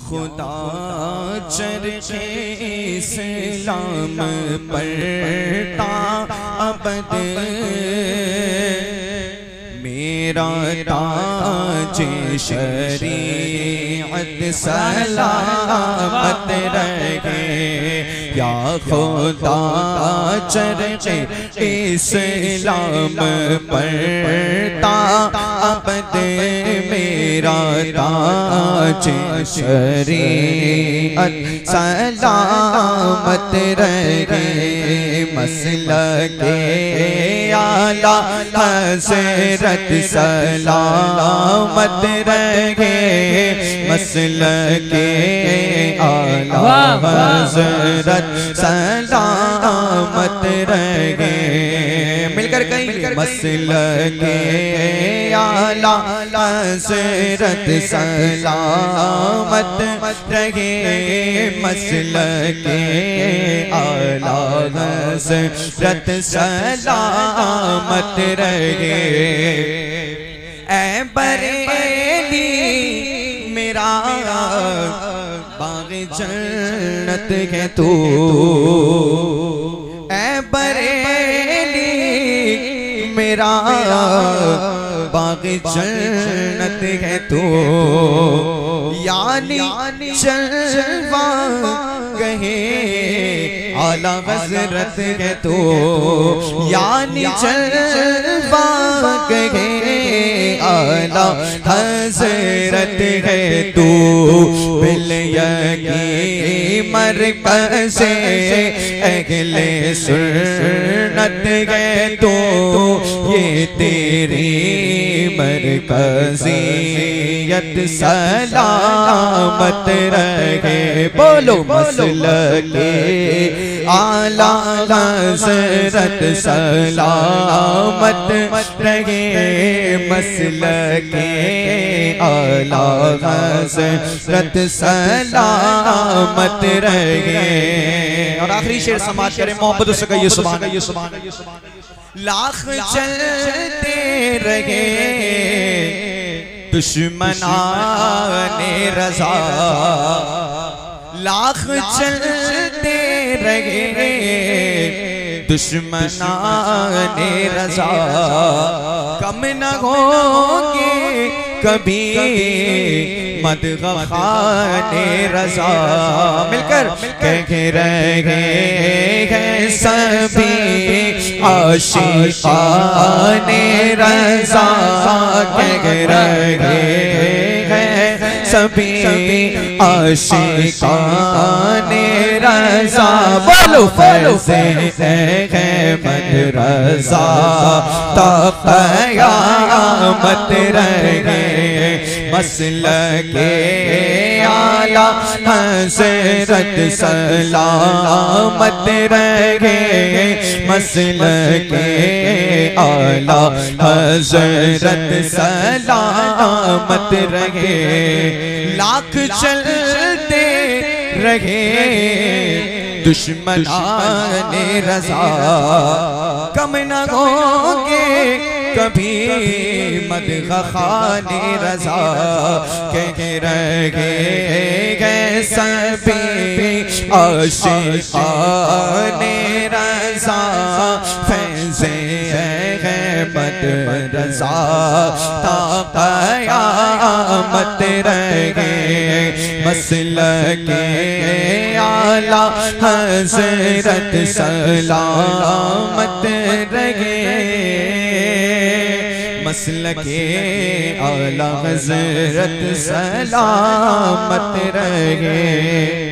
खुदा चरखे सलाम पड़ता अबद। मेरा ताज शरीअत सलामत रहे या खुदा चरखे इस्लाम पड़ता अबद। मेरा ताज शरीअत सलामत रहे मसला के आला हसरत सलामत रहे मसल के आला हसरत सलामत रहे मिलकर कहीं मसल के आला हसरत सलामत रहे मसल के आला हसरत सलामत रहे। ए बरेली मेरा बाग जन्नत है तू। ए बरेली मेरा बाग जन्नत है तू। यानी चलवा कहे आला हज़रत है तो। यानी चलवा कहे आला हज़रत है तू। बिल यकी मरकज से अगले सुन्नत है तो। ये तेरी मरकजियत सलामत रहे। बोलो मसल के आला हज़रत सलामत रहे। मसल के आला हज़रत सलामत रहे। और आखिरी शेर समाज करें मोहब्बत से कहिए सुभान ये सुभान लाख चलते रहे दुश्मनाने रजा। लाख चलते रहे दुश्मनाने रजा। कम न होंगे कभी मद खाने रजा मिलकर कह रहे हैं सभी आशिकाने रजा कह रहे सभी आशिकान रजा। बोलो फैसे से मत रजा तकयामत रहे। मसल के आला हसरत सलामत रहे मसल के आला हसरत सलामत रहे। लाख चलते रहे दुश्मनाने रजा। कम न होंगे कभी मद खाने रजा कह रहे गए सभी आशिकाने रजा। है मद रजा। ताकयामत रहे मसल के आला हज़रत सलामत रहे। मसल के आला हज़रत सलामत रहे।